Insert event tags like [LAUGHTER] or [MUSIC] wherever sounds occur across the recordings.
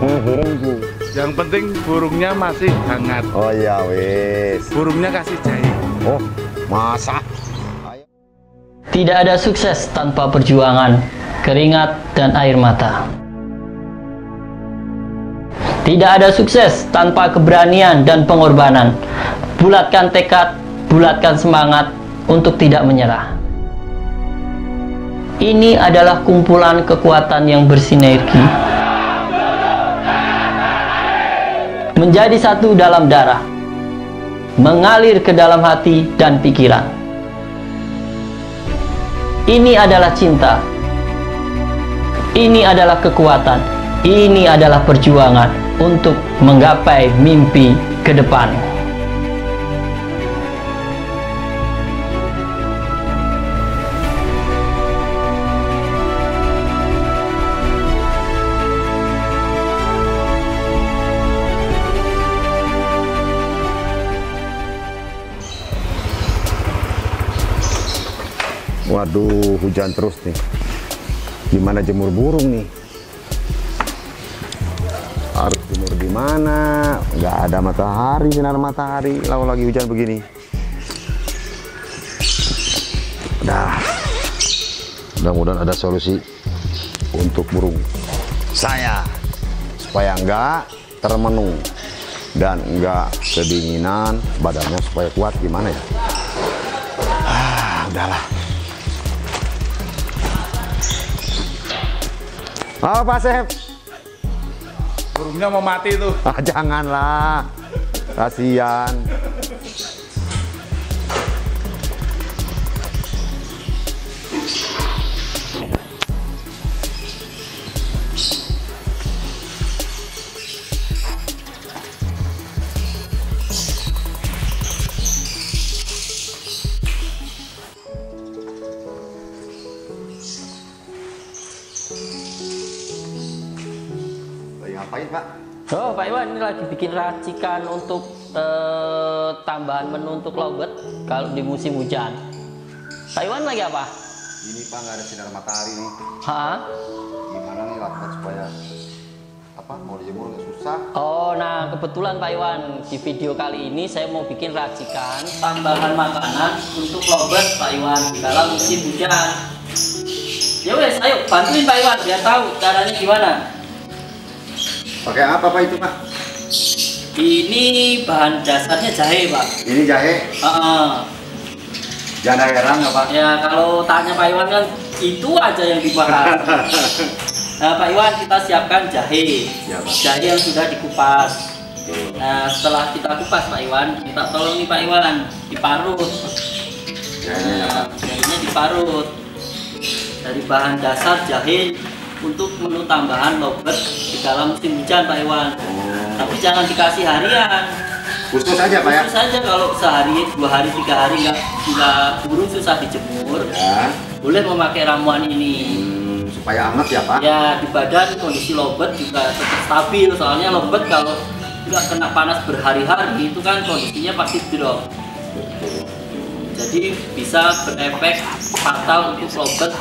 Hmm. Yang penting burungnya masih hangat. Oh iya wis. Burungnya kasih jahe. Oh, masa? Ayo. Tidak ada sukses tanpa perjuangan, keringat, dan air mata. Tidak ada sukses tanpa keberanian dan pengorbanan. Bulatkan tekad, bulatkan semangat untuk tidak menyerah. Ini adalah kumpulan kekuatan yang bersinergi. Menjadi satu dalam darah. Mengalir ke dalam hati dan pikiran. Ini adalah cinta. Ini adalah kekuatan. Ini adalah perjuangan untuk menggapai mimpi ke depan. Waduh, hujan terus nih. Gimana jemur burung nih? Harus jemur di mana? Nggak ada matahari, sinar matahari. Lalu lagi hujan begini. Dah. Mudah-mudahan ada solusi untuk burung saya supaya nggak termenung dan nggak kedinginan badannya supaya kuat gimana ya? Ah, udahlah. Oh, Pak Sep. Burungnya mau mati tuh. Ah, janganlah. Kasihan. Ngapain, Pak? Oh, Pak Iwan ini lagi bikin racikan untuk eh, tambahan menu untuk lobet kalau di musim hujan. Pak Iwan lagi apa? Ini Pak nggak ada sinar matahari nih. Hah? Gimana nih lakukan supaya apa mau dijemur nggak susah? Oh, nah kebetulan Pak Iwan di video kali ini saya mau bikin racikan tambahan makanan untuk lobet Pak Iwan dalam musim hujan. Ya wes, ayo bantuin Pak Iwan biar tahu caranya gimana. Pakai apa Pak itu Pak? Ini bahan dasarnya jahe Pak. Ini jahe. Heeh. Jangan heran nggak Pak? Ya kalau tanya Pak Iwan kan itu aja yang dibahas. [LAUGHS] Nah Pak Iwan kita siapkan jahe. Ya, Pak. Jahe yang sudah dikupas. Nah setelah kita kupas Pak Iwan, kita tolong nih Pak Iwan diparut. Jahenya ya Pak. Nah, jahenya diparut. Dari bahan dasar jahe untuk menu tambahan lobet di dalam musim hujan Pak Iwan. Tapi jangan dikasih harian. Khusus aja Pak ya? Khusus saja kalau sehari, dua hari, tiga hari nggak nggak burung susah dijemur. Ya. Boleh memakai ramuan ini. Hmm, supaya hangat ya Pak? Ya di badan kondisi lobet juga tetap stabil. Soalnya lobet kalau nggak kena panas berhari-hari itu kan kondisinya pasti drop. Jadi bisa berefek fatal untuk lobet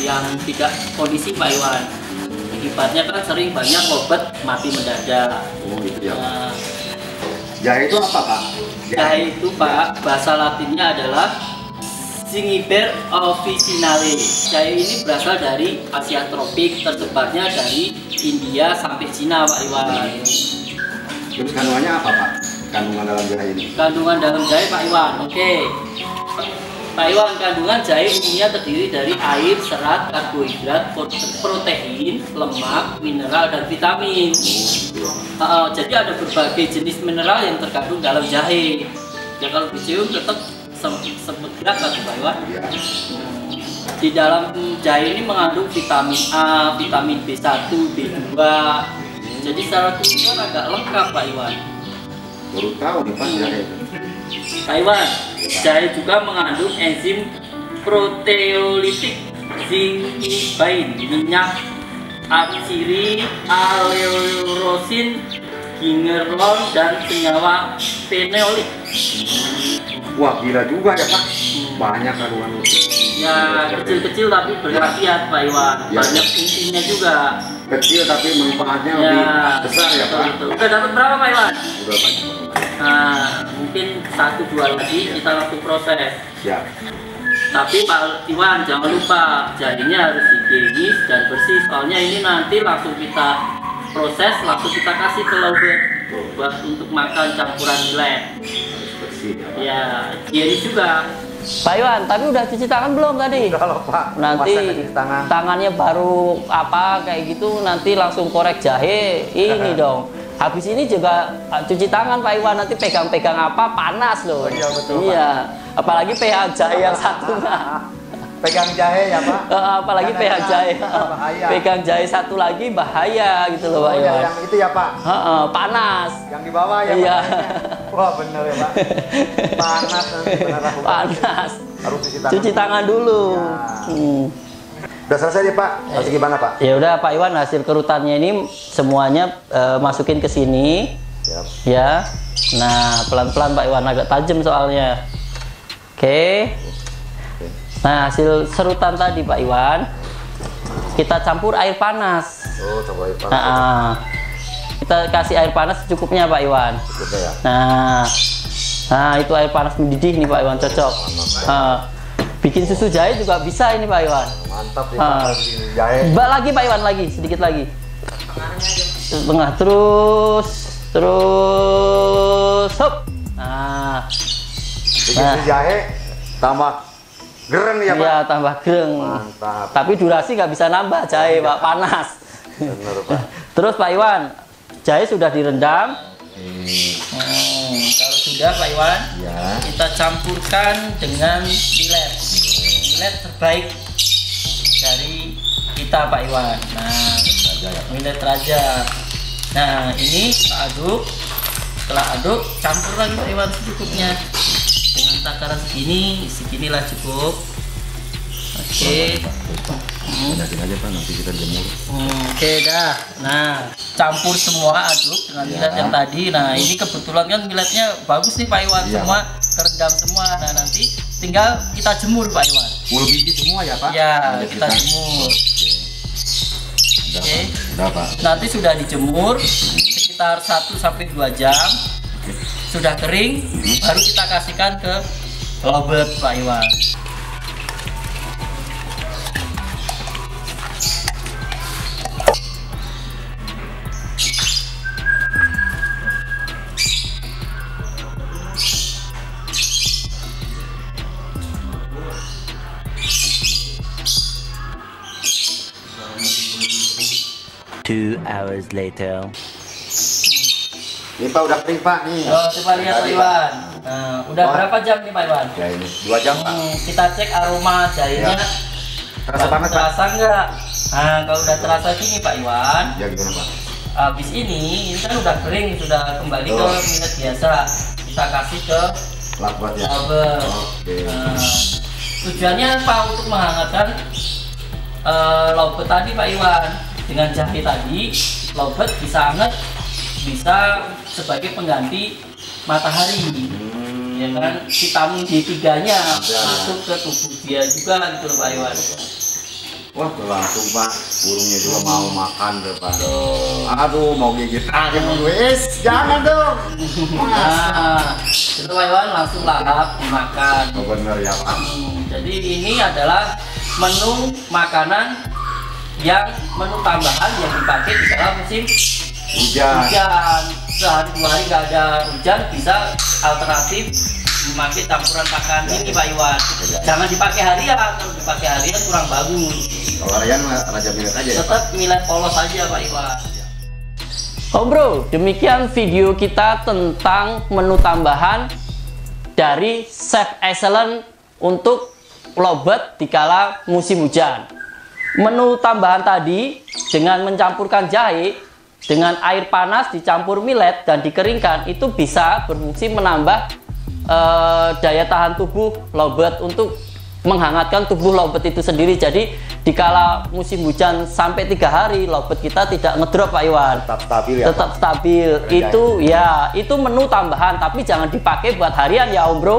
yang tidak kondisi Pak Iwan. Akibatnya kan sering banyak lobet mati mendadak. Oh gitu ya. Nah, Jahe itu apa Pak? Jahe itu Pak, bahasa latinnya adalah Zingiber officinale. Jahe ini berasal dari Asia tropik, tersebarnya dari India sampai Cina Pak Iwan. Terus kandungannya apa Pak? Kandungan dalam jahe ini? Kandungan dalam jahe Pak Iwan, oke. Pak Iwan, kandungan jahe umumnya terdiri dari air, serat, karbohidrat, pro- protein, lemak, mineral, dan vitamin. Uh, jadi ada berbagai jenis mineral yang terkandung dalam jahe. Ya kalau dicium tetap sem- sempat gerak kan Pak Iwan. Ya. Di dalam jahe ini mengandung vitamin A, vitamin B1, B2. Jadi secara keseluruhan agak lengkap Pak Iwan. Baru tahu nih Pak jahe itu. Pak Iwan, jahe juga mengandung enzim proteolitik zingibain, minyak atsiri, aleurosin, gingerol, dan senyawa fenolik. Wah gila juga ya Pak. Banyak kandungan Ya kecil-kecil tapi berkhasiat Pak Iwan. Ya. Banyak intinya juga. Kecil tapi manfaatnya Ya, lebih besar ya Pak. betul. Udah dapat berapa Pak Iwan? Udah banyak. Nah, mungkin satu dua lagi kita langsung proses. Siap. Tapi Pak Iwan jangan lupa jadinya harus higienis dan bersih. Soalnya ini nanti langsung kita proses, langsung kita kasih ke lobet buat untuk makan campuran millet. Harus bersih ya Pak. Ya, higienis juga. Pak Iwan, tapi udah cuci tangan belum tadi? Udah loh Pak. nanti tangan. tangannya baru apa kayak gitu nanti langsung korek jahe. Ini dong. Habis ini juga uh, cuci tangan Pak Iwan. Nanti pegang-pegang apa? Panas loh. Oh iya, betul, iya. Apalagi pH jahe yang satunya [LAUGHS] Pegang jahe ya Pak. Eh, apalagi pH jahe bahaya. pegang jahe satu lagi bahaya gitu loh Pak Oh, ya, yang itu ya Pak. Heeh, panas Yang di bawah ya Iya. Pak. [LAUGHS] Wah bener ya Pak. Panas nanti panas Harus cuci tangan. cuci tangan dulu Ya. Hmm. Udah selesai nih Pak. Harus gimana Pak? ya udah Pak Iwan hasil kerutannya ini semuanya eh, masukin ke sini Siap. ya nah pelan-pelan Pak Iwan agak tajam soalnya oke nah hasil serutan tadi Pak Iwan kita campur air panas Oh coba ya Pak. nah, ah. kita kasih air panas secukupnya Pak Iwan ya. nah nah itu air panas mendidih nih Pak Iwan cocok Ah. bikin susu jahe juga bisa ini Pak Iwan Mantap. Harus bikin Jahe. Mbak lagi Pak Iwan lagi, sedikit lagi. Tengah terus, terus, hop. Nah, Bikin Nah. jahe tambah gereng ya Pak. iya tambah gereng. Mantap. Tapi durasi nggak bisa nambah jahe Pak, panas. Bener Pak. [LAUGHS] Terus Pak Iwan, jahe sudah direndam. Hmm, kalau sudah Pak Iwan, Ya. kita campurkan dengan millet. Millet terbaik dari kita Pak Iwan. Nah, millet raja. Nah, ini kita aduk. Setelah aduk, campur lagi Pak Iwan secukupnya. Takaran segini, seginilah cukup. Oke. Hmm. Banyakin aja Pak nanti kita jemur. Hmm, Oke dah. Nah, campur semua aduk dengan millet yang tadi. Nah, ini kebetulan kan milletnya bagus nih Pak Iwan. Iya. Semua terendam semua. Nah, nanti tinggal kita jemur Pak Iwan. Full biji semua ya Pak? Ya, Ada kita jemur. Oke. Udah Pak. Nanti sudah dijemur sekitar 1 sampai 2 jam. Sudah kering, baru kita kasihkan ke lobet Pak Iwan. Two hours later. Ini Pak udah kering Pak nih. Oh, coba lihat Pak Iwan. Nah, udah Wah. berapa jam nih Pak Iwan? Ya ini dua jam Pak. Hmm, kita cek aroma jahenya Ya. Terasa Pak? terasa enggak? Nah, kalau udah terasa gini Pak Iwan, Ya gimana Pak? habis ini ini kan udah kering, sudah kembali ke Betul. minyak biasa. Kita kasih ke Lakbat ya. Oke. Nah, tujuannya apa? Untuk menghangatkan eh, lobet tadi Pak Iwan. Dengan jahe tadi, lobet bisa hangat, bisa sebagai pengganti matahari. Hmm. ya kan vitamin D3-nya Ya. masuk ke tubuh dia juga gitu loh Pak Iwan. Wah langsung Pak, burungnya juga mau makan tuh Pak. Aduh mau gigit aja mau. Es, jangan dong. Nah, itu Pak Iwan langsung lahap dimakan. Oh bener ya Pak. Hmm, jadi ini adalah menu makanan yang menu tambahan yang dipakai di dalam musim Hujan. hujan. Sehari dua hari nggak ada hujan bisa alternatif memakai campuran pakan ini Pak Iwan. Jangan dipakai harian, kalau dipakai harian kurang bagus. Kalau Ryan raja milik aja ya tetap millet polos aja Pak Iwan. Oh bro, demikian video kita tentang menu tambahan dari Chef Excellent untuk lobet di kala musim hujan. Menu tambahan tadi dengan mencampurkan jahe dengan air panas dicampur millet dan dikeringkan itu bisa berfungsi menambah eh, daya tahan tubuh lobet untuk menghangatkan tubuh lobet itu sendiri. Jadi dikala musim hujan sampai tiga hari lobet kita tidak ngedrop Pak Iwan. Tetap stabil ya Tetap Pak. stabil. Kerja Itu ya itu menu tambahan tapi jangan dipakai buat harian ya Om Bro.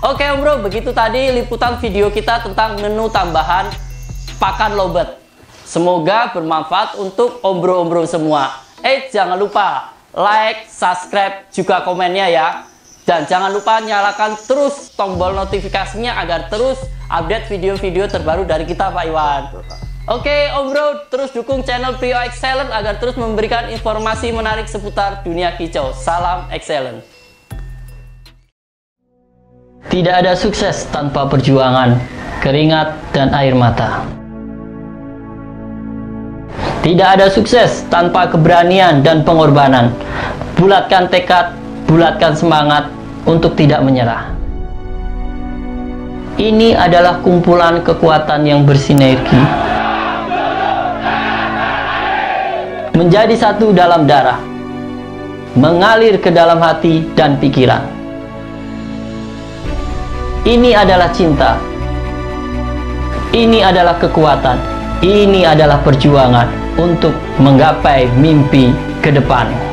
Oke Om Bro, begitu tadi liputan video kita tentang menu tambahan pakan lobet. Semoga bermanfaat untuk ombro-ombro semua. Eh, jangan lupa like, subscribe, juga komennya ya. Dan jangan lupa nyalakan terus tombol notifikasinya agar terus update video-video terbaru dari kita Pak Iwan. Oke Om Bro, terus dukung channel Prio Excellent agar terus memberikan informasi menarik seputar dunia kicau. Salam Excellent. Tidak ada sukses tanpa perjuangan, keringat, dan air mata. Tidak ada sukses tanpa keberanian dan pengorbanan. Bulatkan tekad, bulatkan semangat untuk tidak menyerah. Ini adalah kumpulan kekuatan yang bersinergi. Menjadi satu dalam darah. Mengalir ke dalam hati dan pikiran. Ini adalah cinta. Ini adalah kekuatan. Ini adalah perjuangan untuk menggapai mimpi ke depan.